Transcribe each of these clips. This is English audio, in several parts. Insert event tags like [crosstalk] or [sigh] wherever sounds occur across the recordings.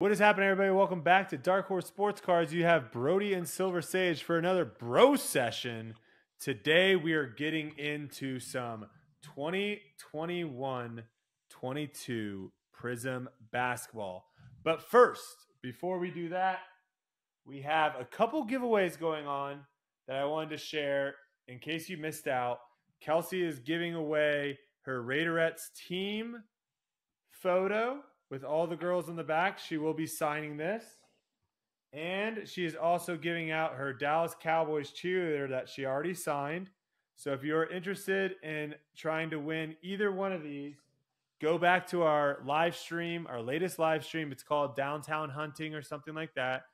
What is happening, everybody? Welcome back to Darkhorse Sports Cards. You have Brodie and Silver Sage for another bro session. Today, we are getting into some 2021 22 Prizm basketball. But first, before we do that, we have a couple giveaways going on that I wanted to share in case you missed out. Kelsey is giving away her Raiderettes team photo with all the girls in the back. She will be signing this. And she is also giving out her Dallas Cowboys cheerleader that she already signed. So if you're interested in trying to win either one of these, go back to our live stream, our latest live stream. It's called Downtown Hunting or something like that.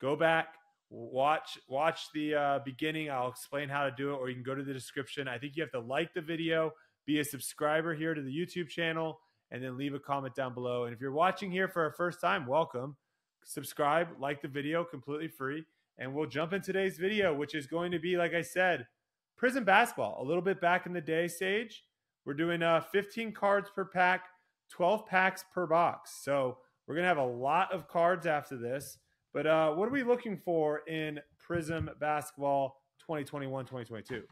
Go back, watch watch the uh, beginning. I'll explain how to do it, or you can go to the description. I think you have to like the video, be a subscriber here to the YouTube channel, and then leave a comment down below. And if you're watching here for a first time, welcome. Subscribe, like the video, completely free. And we'll jump in today's video, which is going to be, like I said, Prizm basketball. A little bit back in the day, Sage. We're doing uh, 15 cards per pack, 12 packs per box. So we're going to have a lot of cards after this. But uh, what are we looking for in Prizm basketball 2021 2022?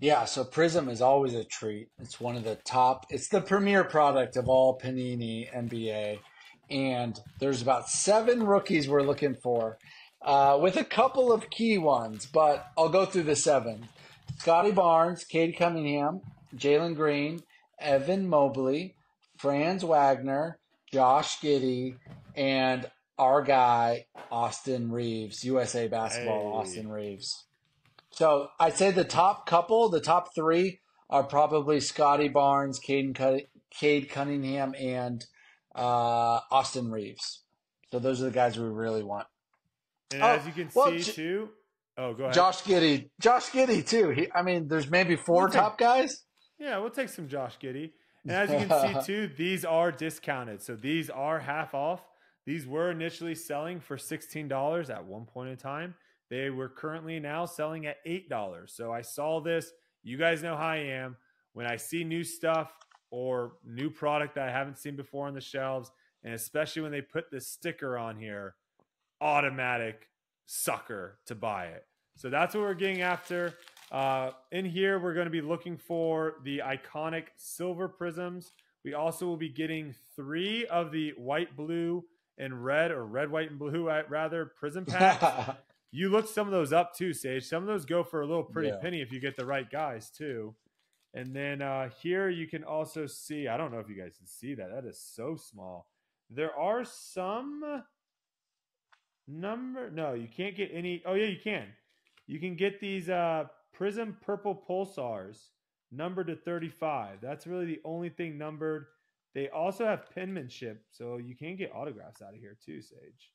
Yeah, so Prizm is always a treat. It's one of the top, it's the premier product of all Panini NBA. And there's about seven rookies we're looking for, uh, with a couple of key ones, but I'll go through the seven Scottie Barnes, Cade Cunningham, Jalen Green, Evan Mobley, Franz Wagner, Josh Giddey, and our guy, Austin Reaves, USA Basketball, hey. Austin Reaves. So I'd say the top couple, the top three are probably Scottie Barnes, Cade, Cade Cunningham, and uh, Austin Reaves. So those are the guys we really want. And oh, as you can well, see too, oh, go ahead. Josh Giddey, Josh Giddey too. He, I mean, there's maybe 4 we'll top take, guys. Yeah, we'll take some Josh Giddey. And as you can see [laughs] too, these are discounted, so these are half off. These were initially selling for sixteen dollars at one point in time. They were currently now selling at $8. So I saw this. You guys know how I am. When I see new stuff or new product that I haven't seen before on the shelves, and especially when they put this sticker on here, automatic sucker to buy it. So that's what we're getting after. Uh, in here, we're going to be looking for the iconic silver Prizms. We also will be getting three of the white, blue, and red, or red, white, and blue, rather, Prizm packs. [laughs] You look some of those up too, Sage. Some of those go for a little pretty yeah. penny if you get the right guys too. And then uh, here you can also see. I don't know if you guys can see that. That is so small. There are some number. No, you can't get any. Oh yeah, you can. You can get these uh, Prizm Purple Pulsars numbered to 35. That's really the only thing numbered. They also have penmanship, so you can get autographs out of here too, Sage.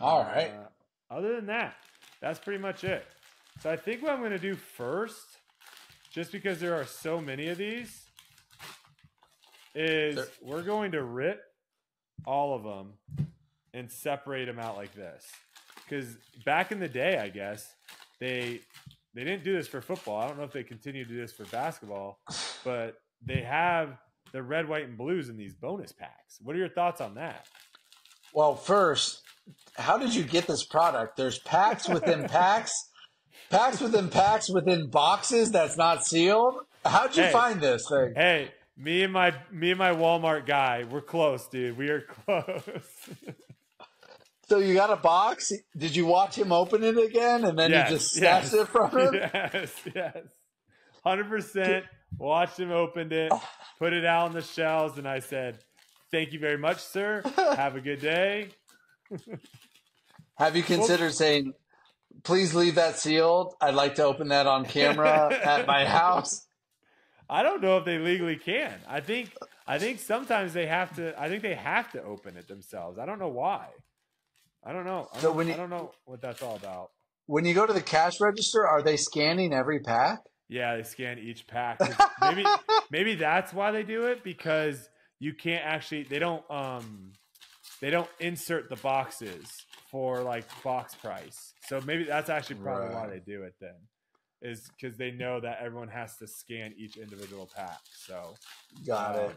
All right. Uh, other than that, that's pretty much it. So I think what I'm going to do first, just because there are so many of these, is we're going to rip all of them and separate them out like this. Because back in the day, I guess they they didn't do this for football. I don't know if they continue to do this for basketball, but they have the red, white, and blues in these bonus packs. What are your thoughts on that? Well, first, how did you get this product? There's packs within packs, packs within packs within boxes that's not sealed. How'd you hey, find this thing? Hey, me and my me and my Walmart guy, we're close, dude. We are close. [laughs] so you got a box? Did you watch him open it again, and then yes, you just snatched yes, it from him? Yes, yes, hundred percent. Watched him opened it, oh. put it out on the shelves, and I said, "Thank you very much, sir. [laughs] Have a good day." Have you considered saying, please leave that sealed? I'd like to open that on camera [laughs] at my house. I don't know if they legally can. I think I think sometimes they have to I think they have to open it themselves. I don't know why. I don't know. I so don't, when you, I don't know what that's all about. When you go to the cash register, are they scanning every pack? Yeah, they scan each pack. [laughs] maybe maybe that's why they do it because you can't actually they don't um they don't insert the boxes for like box price. So maybe that's actually probably right. why they do it then. Is because they know that everyone has to scan each individual pack. So got um, it.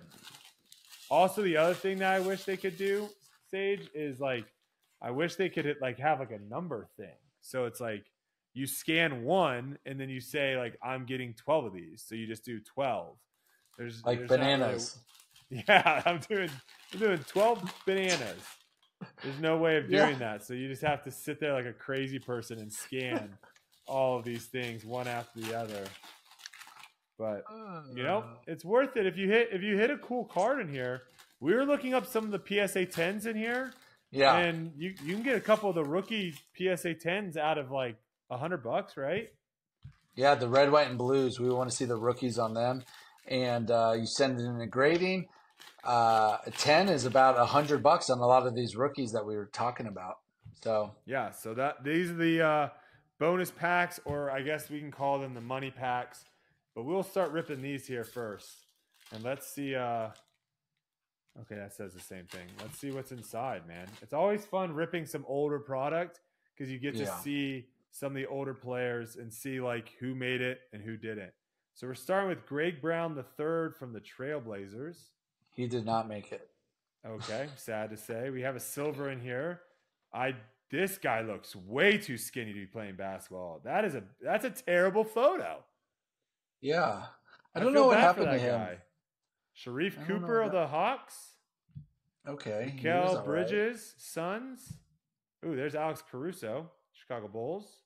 Also, the other thing that I wish they could do Sage is like I wish they could hit, like have like a number thing. So it's like you scan one and then you say like I'm getting 12 of these. So you just do 12. There's Like there's not really- bananas. [laughs] yeah, I'm doing I'm doing 12 bananas. There's no way of Yeah. doing that. So you just have to sit there like a crazy person and scan [laughs] all of these things one after the other. But you know, it's worth it if you hit if you hit a cool card in here. We were looking up some of the PSA 10s in here, Yeah. and you you can get a couple of the rookie PSA 10s out of like a hundred bucks, right? Yeah, the red, white, and blues. We want to see the rookies on them, and uh, you send it in a grading. Uh, ten is about a hundred bucks on a lot of these rookies that we were talking about. So Yeah, so that these are the uh, bonus packs, or I guess we can call them the money packs. But we'll start ripping these here first, and let's see. Uh, okay, that says the same thing. Let's see what's inside, man. It's always fun ripping some older product because you get to Yeah. see some of the older players and see like who made it and who didn't. So we're starting with Greg Brown the third from the Trailblazers. He did not make it. Okay, sad to say. We have a silver in here. I this guy looks way too skinny to be playing basketball. That is a that's a terrible photo. Yeah, I don't know what happened to him. guy. Sharif I don't know Cooper of that- the Hawks. Okay, Kel all right. Bridges, Suns. Ooh, there's Alex Caruso, Chicago Bulls.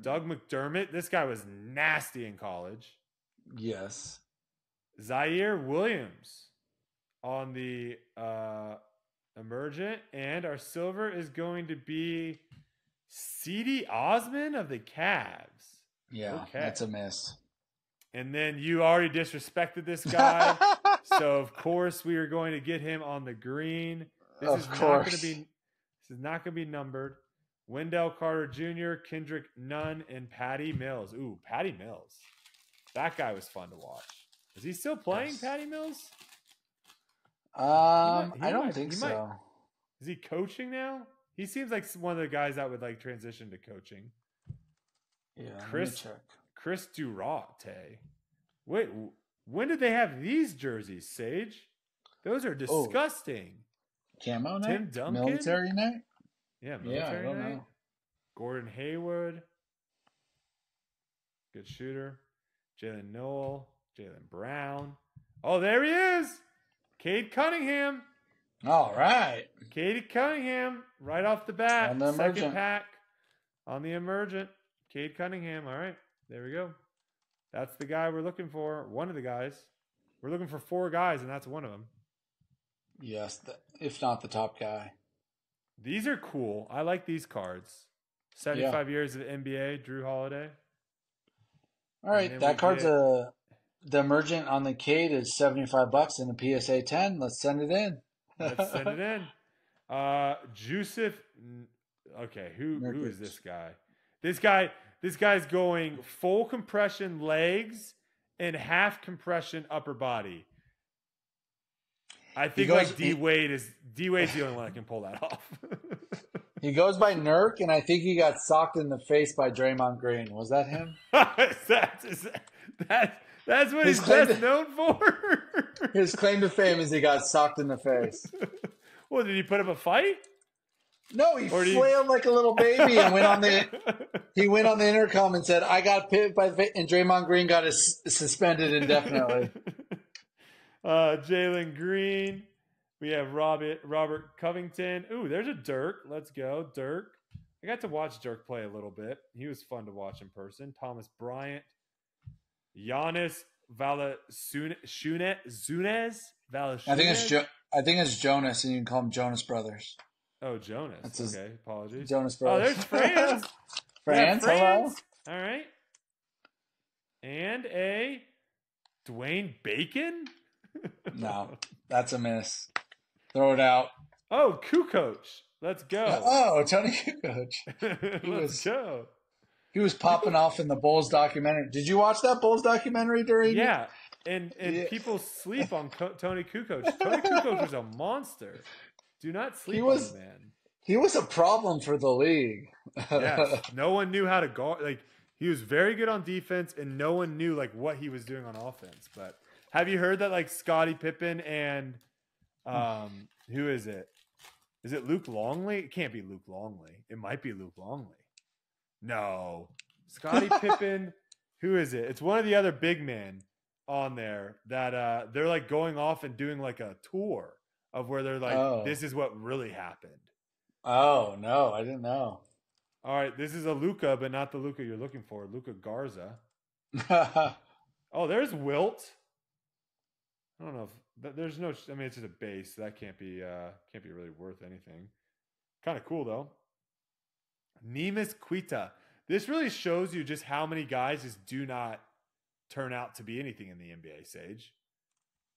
Doug mm. McDermott. This guy was nasty in college. Yes. Ziaire Williams on the uh, emergent, and our silver is going to be Cedi Osman of the Cavs. Yeah, Okay. that's a miss. And then you already disrespected this guy, [laughs] so of course we are going to get him on the green. This Of is not going to course. be this is not going to be numbered. Wendell Carter Jr., Kendrick Nunn, and Patty Mills. Ooh, Patty Mills. That guy was fun to watch. Is he still playing, Yes. Patty Mills? Um, he I don't might- think he might- so. Is he coaching now? He seems like one of the guys that would like transition to coaching. Yeah, Chris-. Chris Durate. Wait, when did they have these jerseys, Sage? Those are Oh. disgusting. Camo night, Tim Duncan? military night. Yeah, Yeah, military don't night. know. Gordon Hayward, good shooter. Jalen Noel, Jaylen Brown. Oh, there he is. Cade Cunningham. All right. Katie Cunningham, right off the bat. On the second emergent. pack on the emergent. Cade Cunningham. All right. There we go. That's the guy we're looking for. One of the guys. We're looking for four guys, and that's one of them. Yes, the, if not the top guy. These are cool. I like these cards. 75 years of NBA, Jrue Holiday. All right, that card's a the emergent on the Cade is seventy five bucks and a PSA ten. Let's send it in. Let's send it [laughs] in. Uh Jusuf okay, who who is this guy? This guy this guy's going full compression legs and half compression upper body. I think goes- like D Wade is D Wade's the only one that [laughs] can pull that off. [laughs] He goes by Nurk, and I think he got socked in the face by Draymond Green. Was that him? that's, that, that, that's what His he's best to- known for. [laughs] His claim to fame is he got socked in the face. [laughs] well, did he put up a fight? No, he Or flailed like a little baby and went on the [laughs] he went on the intercom and said, "I got picked by the and Draymond Green got his, suspended indefinitely." uh, Jalen Green. We have Robert Robert Covington. Ooh, there's a Dirk. Let's go, Dirk. I got to watch Dirk play a little bit. He was fun to watch in person. Thomas Bryant, Giannis Valanciunas, Zunez, Valanciunas. I think it's jo- I think it's Jonas, and you can call him Jonas Brothers. Oh, Jonas. That's his- okay, apologies. Jonas oh, Brothers. Oh, there's Franz. Have Franz, hello. All right. And a Dwayne Bacon. [laughs] No, that's a miss. Throw it out. Oh, Kukoc. Let's go. Oh, Toni Kukoc. [laughs] Let's was- go. He was popping off in the Bulls documentary. Did you watch that Bulls documentary during? Yeah. And and Yeah. people sleep on Co- Toni Kukoc. [laughs] Toni Kukoc was a monster. Do not sleep He was- on man. He was a problem for the league. Yes. [laughs] no one knew how to guard. Like he was very good on defense, and no one knew like what he was doing on offense. But have you heard that like Scottie Pippen and um who is it? Is it Luke Longley? It can't be Luke Longley. It might be Luke Longley. No. Scottie [laughs] Pippen. Who is it? It's one of the other big men on there that uh they're like going off and doing like a tour of where they're like, Oh. this is what really happened. Oh no, I didn't know. All right, this is a Luka, but not the Luka you're looking for. Luka Garza. [laughs] Oh, there's Wilt. I don't know if there's no. I mean, it's just a base. That can't be. uh Can't be really worth anything. Kind of cool though. Neemias Queta. This really shows you just how many guys just do not turn out to be anything in the NBA. Sage.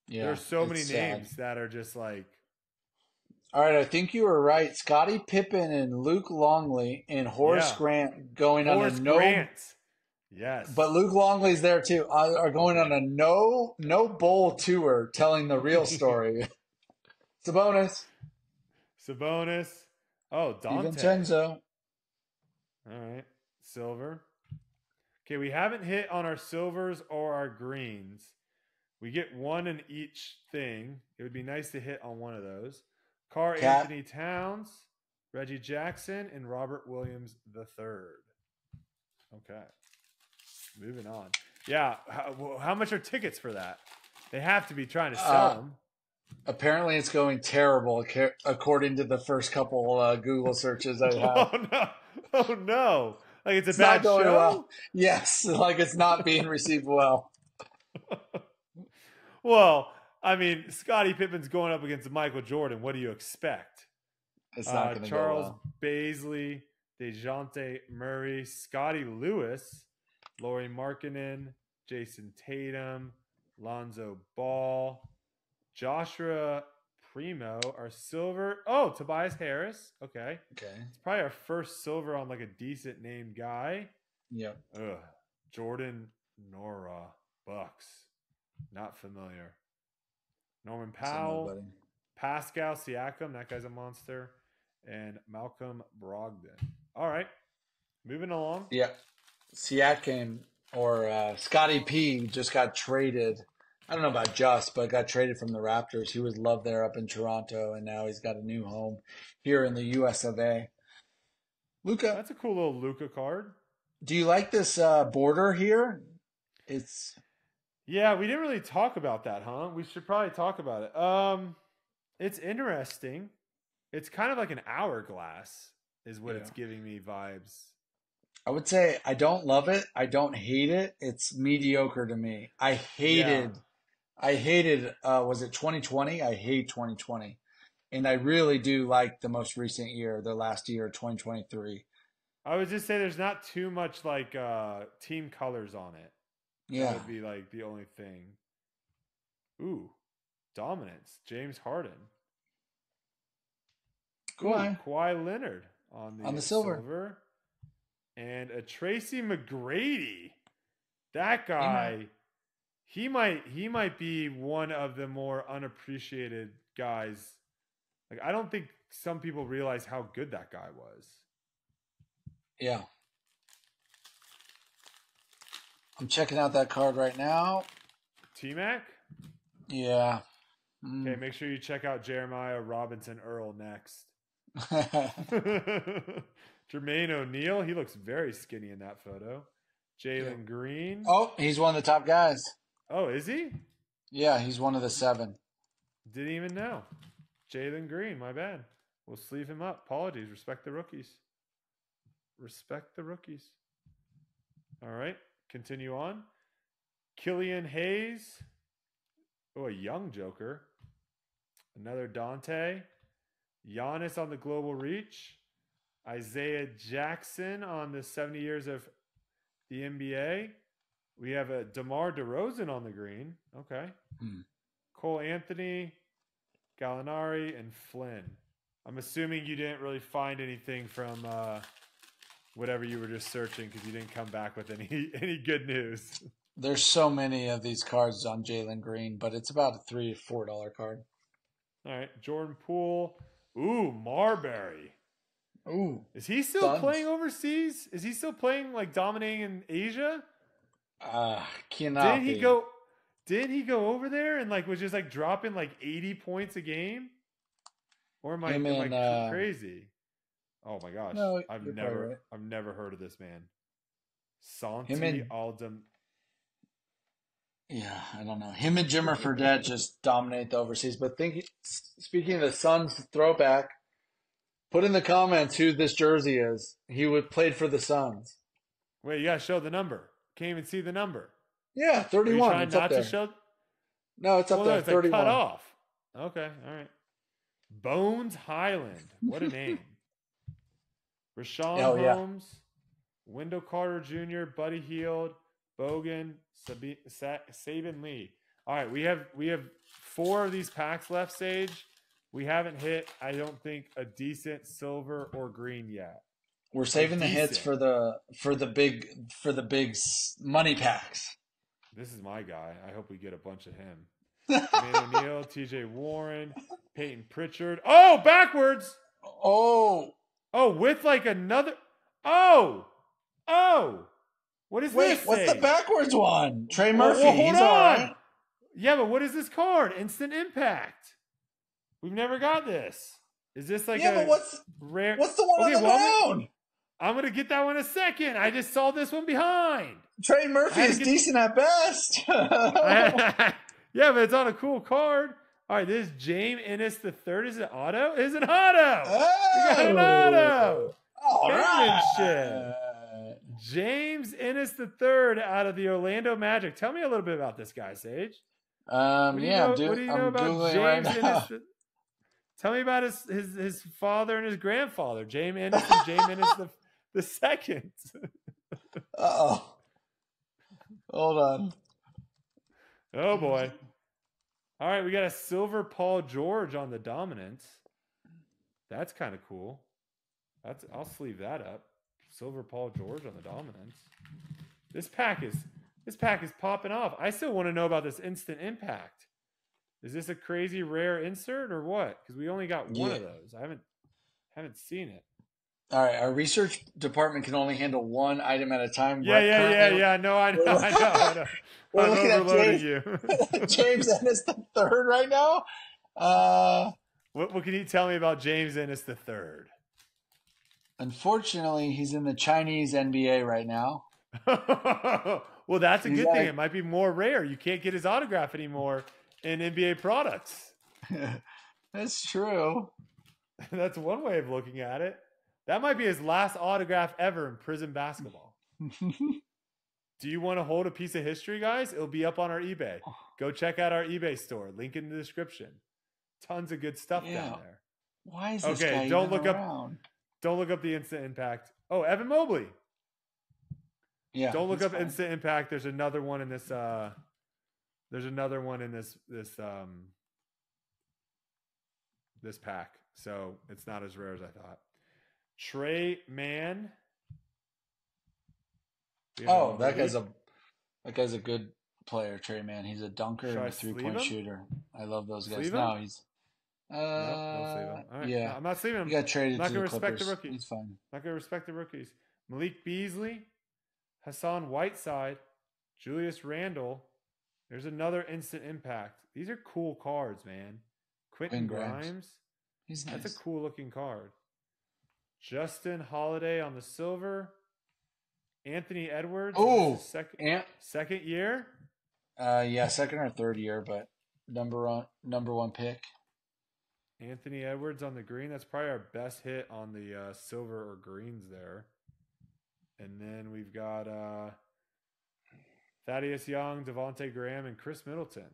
yeah, There's so many sad. names that are just like. All right, I think you were right. Scottie Pippen and Luke Longley and Horace Yeah. Grant going Horace on a no, Grant. Yes. but Luke Longley's there too. Are, going on a no no bowl tour, telling the real [laughs] story. bonus. Sabonis. Oh, Donte. DiVincenzo. All right. Silver. Okay, we haven't hit on our silvers or our greens. We get one in each thing. It would be nice to hit on one of those. Car Cat. Anthony Towns, Reggie Jackson, and Robert Williams the third. Okay. Moving on. Yeah. How, how much are tickets for that? They have to be trying to sell Uh, them. Apparently, it's going terrible according to the first couple uh, Google searches I [laughs] have. Oh no! [laughs] Oh no! Like it's a It's bad not going show. well. Yes, [laughs] like it's not being received well. [laughs] Well, I mean, Scottie Pippen's going up against Michael Jordan. What do you expect? It's not Uh, going to go Charles well. Baisley, DeJounte Murray, Scottie Lewis, Lauri Markkanen, Jayson Tatum, Lonzo Ball, Joshua Primo, our silver. Oh, Tobias Harris. Okay. Okay. It's probably our first silver on like a decent named guy. Yep. Ugh. Jordan Nwora Bucks. Not familiar. Norman Powell, nobody. Pascal Siakam, that guy's a monster, and Malcolm Brogdon. All right. Moving along. Yeah. Siakam or uh, Scotty P just got traded. I don't know about just, but got traded from the Raptors. He was loved there up in Toronto, and now he's got a new home here in the U.S. of A. Luka, That's a cool little Luka card. do you like this uh, border here? It's Yeah, we didn't really talk about that, huh? We should probably talk about it. Um it's interesting. It's kind of like an hourglass is what it's giving me vibes. I would say I don't love it. I don't hate it. It's mediocre to me. I hated, I hated, uh, was it 2020? I hate 2020. And I really do like the most recent year, the last year, 2023. I would just say there's not too much like uh team colors on it. That Yeah. would be like the only thing. Ooh, dominance. James Harden. Ooh, Kawhi. Kawhi Leonard on the, On the silver. And a Tracy McGrady. That guy, he might he might be one of the more unappreciated guys. Like I don't think some people realize how good that guy was. Yeah. I'm checking out that card right now. T Mac. Yeah. Mm. Okay, make sure you check out Jeremiah Robinson Earl next. [laughs] [laughs] Jermaine O'Neal, he looks very skinny in that photo. Jalen Green. oh, he's one of the top guys. Oh, is he? Yeah, he's one of the seven. Didn't even know. Jalen Green, my bad. We'll sleeve him up. Apologies. Respect the rookies. Respect the rookies. All right. Continue on. Killian Hayes. Oh, a young Joker. Another Donte. Giannis on the global reach. Isaiah Jackson on the 70 years of the NBA. We have a DeMar DeRozan on the green. Okay. Hmm. Cole Anthony, Gallinari, and Flynn. I'm assuming you didn't really find anything from uh, whatever you were just searching because you didn't come back with any [laughs] any good news. There's so many of these cards on Jalen Green, but it's about a three, four dollar card. All right, Jordan Poole. Ooh, Marbury. Ooh. Is he still Suns. playing overseas? Is he still playing like dominating in Asia? Uh cannot Didn't he be. go? Did he go over there and like was just like dropping like 80 points a game? Or am I, am and, cr- uh, crazy? Oh my gosh. No, I've never right. I've never heard of this man. Santi and- Aldam Yeah, I don't know. Him and Jimmer Fredette just dominate the overseas. But think, speaking of the Suns throwback, put in the comments who this jersey is. He would played for the Suns. Wait, you gotta show the number. Can't even see the number. Yeah, thirty-one. trying It's up not there. to show No, it's up well, no, there. it's like cut off. Okay, all right. Bones Hyland. What a [laughs] name. Rashawn yeah. Holmes, Wendell Carter Jr., Buddy Hield, Bogan, Sabi- Sa- Saban Lee. All right, we have we have four of these packs left, Sage. We haven't hit, I don't think, a decent silver or green yet. We're saving the hits for the for the big for the big money packs. This is my guy. I hope we get a bunch of him. [laughs] Man O'Neal, TJ Warren, Payton Pritchard. Oh, backwards. oh, Oh, with like another. Oh, oh. What is this? wait, this? what's say? the backwards one? Trey Well, Murphy. well, hold He's on. right. Yeah, but what is this card? Instant impact. We've never got this. Is this like yeah, a but what's rare? what's the one Okay, on the well, ground? I'm gonna get that one in a second. I just saw this one behind. Trey Murphy I had to is decent at best. [laughs] [laughs] yeah, but it's on a cool card. All right, this is James Ennis the third. Is it auto? Is it auto? We got an auto. All right. James Ennis the third out of the Orlando Magic. Tell me a little bit about this guy, Sage. Um, What yeah, know, do- what do you I'm know about googling James right Ennis? The, [laughs] tell me about his, his his father and his grandfather, James Ennis and James Ennis the, [laughs] the second. Uh-oh. Hold on. Oh boy. All right, we got a silver Paul George on the dominance. That's kind of cool. That's I'll sleeve that up. Silver Paul George on the dominance. This pack is this pack is popping off. I still want to know about this instant impact. Is this a crazy rare insert or what? Because we only got one of those. I haven't haven't seen it. All right, our research department can only handle one item at a time. Yeah, Right, yeah, yeah, currently, yeah. No, I know, I know, I know. [laughs] We're I'm looking at James- you. [laughs] James [laughs] Ennis the third right now. Uh, what, what can you tell me about James Ennis the third? unfortunately, he's in the Chinese NBA right now. well, that's a He's good thing. It might be more rare. You can't get his autograph anymore in NBA products. That's true. that's one way of looking at it. That might be his last autograph ever in Prizm basketball. [laughs] Do you want to hold a piece of history, guys? It'll be up on our eBay. Go check out our eBay store. Link in the description. Tons of good stuff Yeah. down there. Why is this Okay, guy don't look up- Don't look up the instant impact. Oh, Evan Mobley. Yeah, Don't look up fine. instant impact. There's another one in this. Uh, there's another one in this this um this pack. So it's not as rare as I thought. Tre Mann. Oh, that guy's a that guy's a good player, Tre Mann. He's a dunker Should and a three point shooter. I love those guys. Sleeve No, him? he's uh, Nope, don't sleeve him. All right. yeah. I'm not sleeving him. He got traded Not to gonna the respect the Clippers. rookie. He's fine. Not going to respect the rookies. Malik Beasley, Hassan Whiteside, Julius Randle. There's another instant impact. These are cool cards, man. Quentin Grimes. Grimes. He's nice. That's a cool looking card. Justin Holiday on the silver. Anthony Edwards. Oh, second and second year. uh, yeah, second or third year, but number one number one pick. Anthony Edwards on the green. That's probably our best hit on the uh, silver or greens there. And then we've got uh, Thaddeus Young, Devonte Graham, and Khris Middleton.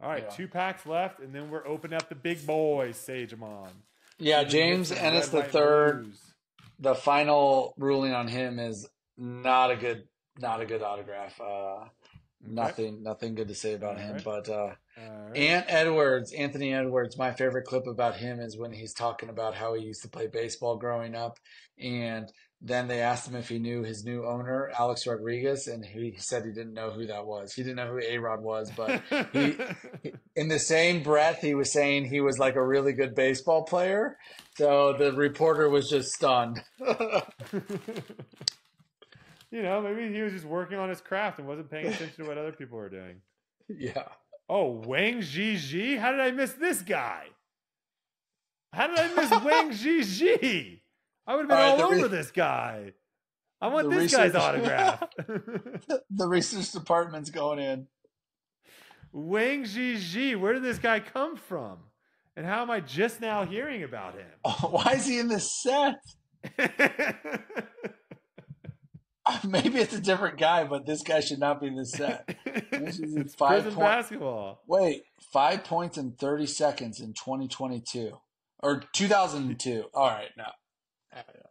All right, Yeah. two packs left, and then we're opening up the big boys, Sagemon. Yeah, So we get James Ennis the third. The final ruling on him is not a good not a good autograph. Uh. Nothing nothing good to say about him. Alright. But uh, All right. Ant Edwards, Anthony Edwards, my favorite clip about him is when he's talking about how he used to play baseball growing up. And then they asked him if he knew his new owner, Alex Rodriguez, and he said he didn't know who that was. He didn't know who A Rod was, but he- [laughs] in the same breath, he was saying he was like a really good baseball player. So the reporter was just stunned. [laughs] you know, maybe he was just working on his craft and wasn't paying attention to what other people were doing. yeah. Oh, Wang Zhizhi? How did I miss this guy? How did I miss Wang [laughs] Zhizhi? I would have been All right, all, the re- over this guy. I want The this guy's [laughs] autograph. [laughs] [laughs] the research department's going in. Wang Zhizhi, where did this guy come from? And how am I just now hearing about him? Oh, why is he in this set? Maybe it's a different guy, but this guy should not be in this set. This is five point- basketball. Wait, five points in 30 seconds in 2022 or 2002. All right, no.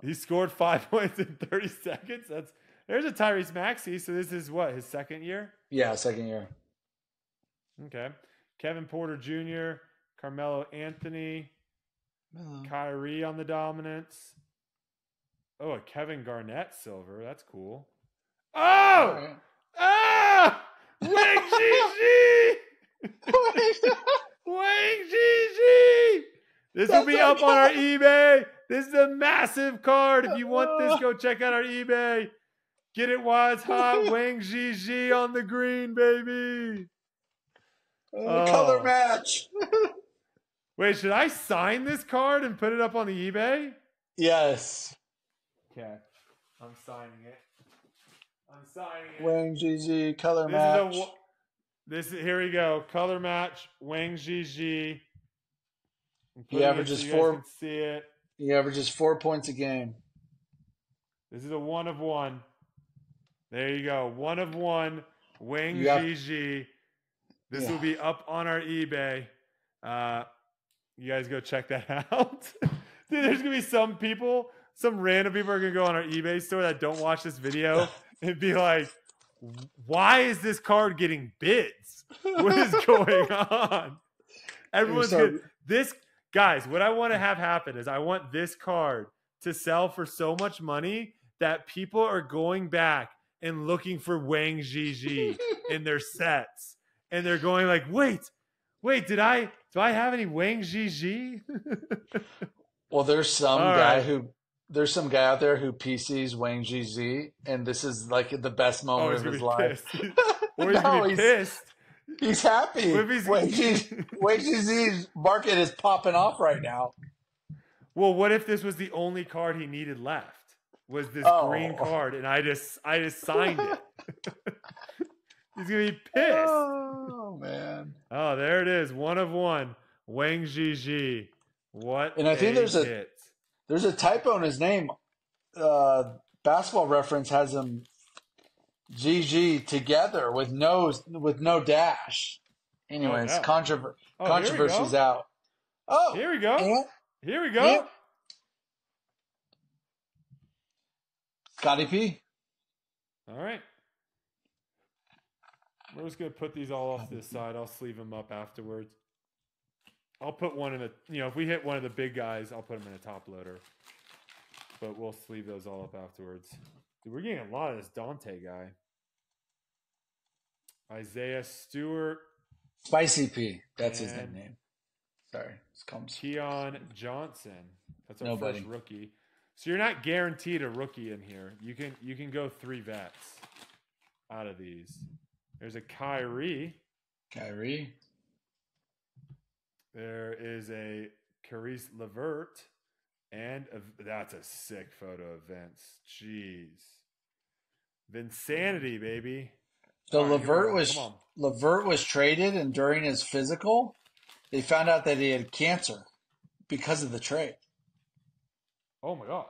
He scored five [laughs] points in 30 seconds. That's there's a Tyrese Maxey. So this is what his second year. Yeah, second year. Okay, Kevin Porter Jr., Carmelo Anthony, Kyrie on the dominance. Oh, a Kevin Garnett silver. That's cool. All Oh, right. ah, Wang [laughs] Zhizhi, [laughs] Wang Zhizhi. This will be up on our eBay. This is a massive card. If you want this, [laughs] go check out our eBay. Get it while it's hot. Wang Zhizhi on the green, baby. Uh, Color Oh. match. [laughs] Wait, should I sign this card and put it up on the eBay? Yes. Okay. I'm signing it. I'm signing it. Wang GG color this match. is a this is here we go. Color match. Wang Zhizhi. I'm He putting it averages so four- See it. He averages four points a game. This is a one of one. There you go. One of one. Wang You have- This Yeah. will be up on our eBay. Uh, you guys go check that [laughs] out. [laughs] Dude, there's gonna be some people, some random people are gonna go on our eBay store that don't watch this video [laughs] and be like, "Why is this card getting bids? What is going on?" Everyone's good. This guys, what I want to have happen is I want this card to sell for so much money that people are going back and looking for Wang Zhizhi [laughs] in their sets, and they're going like, "Wait, wait, did I do I have any Wang Zhizhi?" [laughs] Well, there's some All guy right. who there's some guy out there who PCs Wang GZ, and this is like the best oh, moment he's of his be life. pissed, or he's No, gonna be [laughs] he's- pissed. He's happy. What if he's- Wang G- Wang GZ's market is popping off right now. Well, what if this was the only card he needed left? Was this Oh. green card, and I just I just signed it. [laughs] He's gonna be pissed. Oh man. Oh, there it is. One of one. Wang Zhizhi. What? And I think there's a- There's a typo in his name. Uh, basketball reference has him GG together with no with no dash. Anyways, oh, no. controver- Oh, out. Oh, Here we go. and- Here we go. Scotty P. All right. We're just gonna put these all off to the side. I'll sleeve them up afterwards. I'll put one in the you know if we hit one of the big guys, I'll put them in a top loader. But we'll sleeve those all up afterwards. Dude, we're getting a lot of this Donte guy. Isaiah Stewart, Spicy P. That's his nickname. Sorry, it's comes. Keon Johnson. That's our Nobody. first rookie. So you're not guaranteed a rookie in here. You can you can go three vets out of these. There's a Kyrie. Kyrie. There is a Caris Levert, and a, that's a sick photo of Vince. Jeez, Vinsanity, baby. So All right, Levert was Come. Levert was traded, and during his physical, they found out that he had cancer because of the trade. Oh my gosh,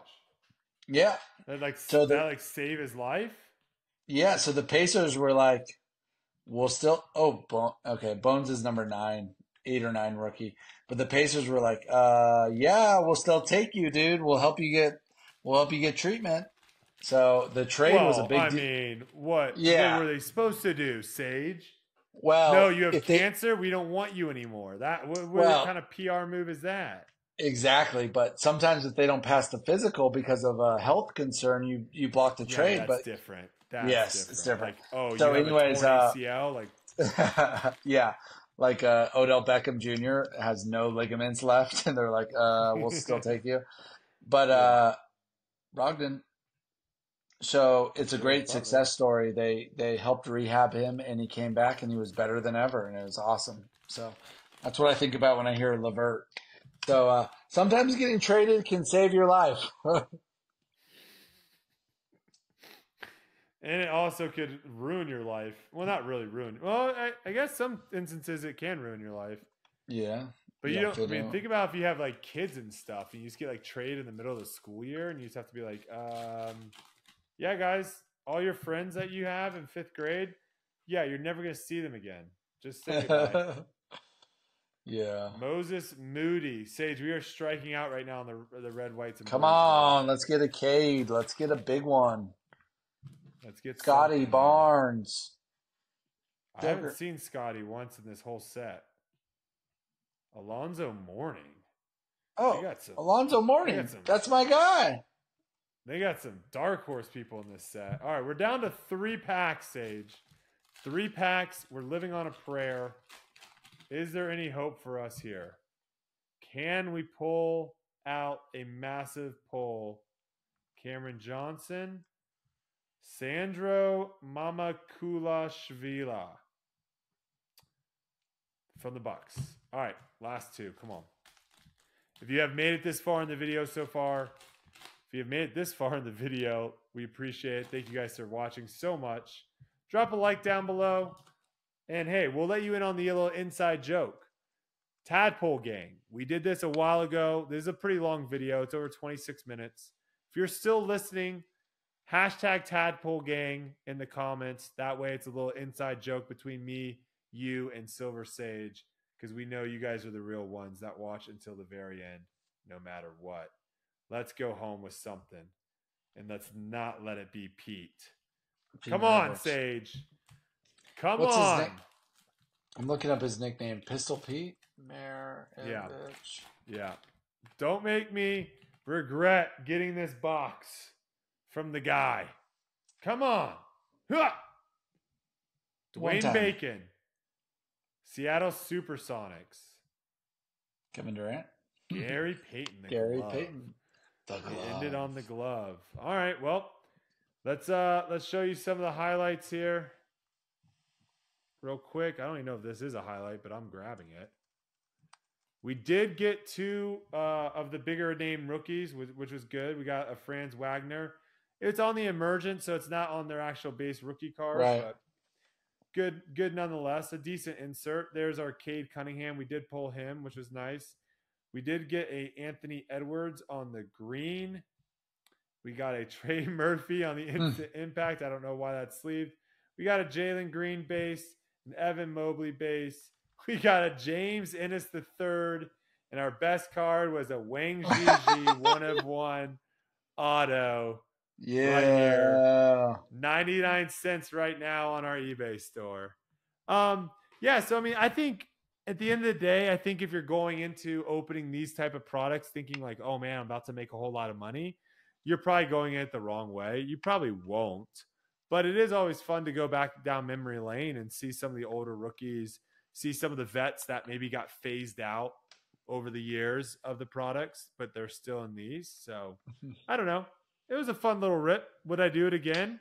Yeah, that like So that the- like save his life. yeah. So the Pacers were like, "We'll still." Oh, Bo- okay. Bones is number nine, eight or nine rookie, but the Pacers were like, "Uh, yeah, we'll still take you, dude. We'll help you get, we'll help you get treatment." So the trade well, was a big I deal. mean, what? Yeah. What were they supposed to do? Sage? well, no, you have if they- cancer. we don't want you anymore. That what, what Well- kind of PR move is that? Exactly, but sometimes if they don't pass the physical because of a health concern, you you block the Yeah, trade. that's but different. That's Yes, different. it's different. Like, oh, So anyways, uh, ACL. Like, [laughs] yeah, like uh, Odell Beckham Jr. has no ligaments left, [laughs] and they're like, uh, "We'll still [laughs] take you." But uh, Brogdon, so it's a great success story. They they helped rehab him, and he came back, and he was better than ever, and it was awesome. So that's what I think about when I hear Levert. So uh, sometimes getting traded can save your life. [laughs] and it also could ruin your life. Well, not really ruin. Well, I, I guess some instances it can ruin your life. yeah. But Yeah, you don't. I mean, out. think about if you have like kids and stuff, and you just get like traded in the middle of the school year, and you just have to be like, um, "Yeah, guys, all your friends that you have in fifth grade, yeah, you're never gonna see them again. Just say goodbye." [laughs] yeah. Moses Moody, Sage, we are striking out right now on the the red whites. And Come blues, on, let's get a Cade. Let's get a big one. let's get Scotty something. Barnes. I haven't seen Scotty once in this whole set. Alonzo Mourning. They Oh, some. Alonzo some- That's my guy. They got some dark horse people in this set. All right, we're down to three packs, Sage. Three packs. We're living on a prayer. Is there any hope for us here? Can we pull out a massive pull? Cameron Johnson, Sandro Mamukelashvili from the Bucks. All right, last two. Come on. If you have made it this far in the video so far, if you have made it this far in the video, we appreciate it. Thank you guys for watching so much. Drop a like down below. And hey, we'll let you in on the little inside joke. Tadpole Gang. We did this a while ago. This is a pretty long video. It's over 26 minutes. If you're still listening, hashtag Tadpole Gang in the comments. That way it's a little inside joke between me, you, and Silver Sage. Because we know you guys are the real ones that watch until the very end, no matter what. Let's go home with something. And let's not let it be Pete. Come on, Sage. Come What's on. I'm looking up his nickname. Pistol Pete. Maravich. Yeah. yeah. Don't make me regret getting this box from the guy. Come on. Huh! Dwayne. Bacon. Seattle Supersonics. Kevin Durant. Gary Payton. Gary glove. Payton. The It ended on the glove. All right. Well, let's uh let's show you some of the highlights here. Real quick. I don't even know if this is a highlight, but I'm grabbing it. We did get two uh, of the bigger name rookies, which, which was good. We got a Franz Wagner. It's on the emergent, so it's not on their actual base rookie card, Right. but good, good nonetheless. A decent insert. There's Arcade Cunningham. We did pull him, which was nice. We did get a Anthony Edwards on the green. We got a [laughs] Trey Murphy on the instant impact. I don't know why that's sleeved. We got a Jalen Green base, an Evan Mobley base. [laughs] We got a James Ennis the third, and our best card was a Wang Zhizhi [laughs] one of one auto. Yeah. 99 cents right now on our eBay store. Um, yeah, so I mean, I think at the end of the day, I think if you're going into opening these type of products thinking like, oh man, I'm about to make a whole lot of money, you're probably going it the wrong way. You probably won't. But it is always fun to go back down memory lane and see some of the older rookies, see some of the vets that maybe got phased out over the years of the products, but they're still in these. So [laughs] I don't know. It was a fun little rip. Would I do it again?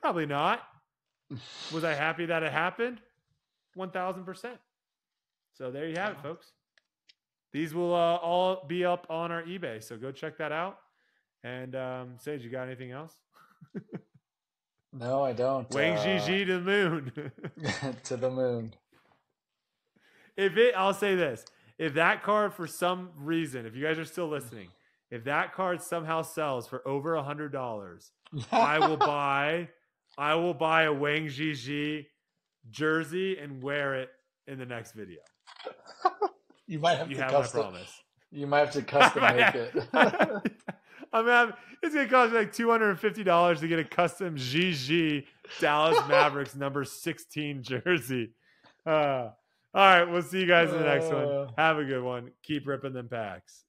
Probably not. [laughs] Was I happy that it happened? 1000%. So there you have it, folks. These will uh, all be up on our eBay. So go check that out. And um, Sage, you got anything else? [laughs] No, I don't. Wang uh, Zhizhi to the moon. [laughs] [laughs] to the moon. if it, I'll say this: if that card, for some reason, if you guys are still listening, if that card somehow sells for over a hundred dollars, I will buy, I will buy a Wang Zhizhi jersey and wear it in the next video. [laughs] you might have You to have my custom. promise. You might have to custom make it. [laughs] I'm having, it's gonna cost me like two hundred and fifty dollars to get a custom GG Dallas [laughs] Mavericks number sixteen jersey. Uh, all right, we'll see you guys in the next one. Uh. Have a good one. Keep ripping them packs.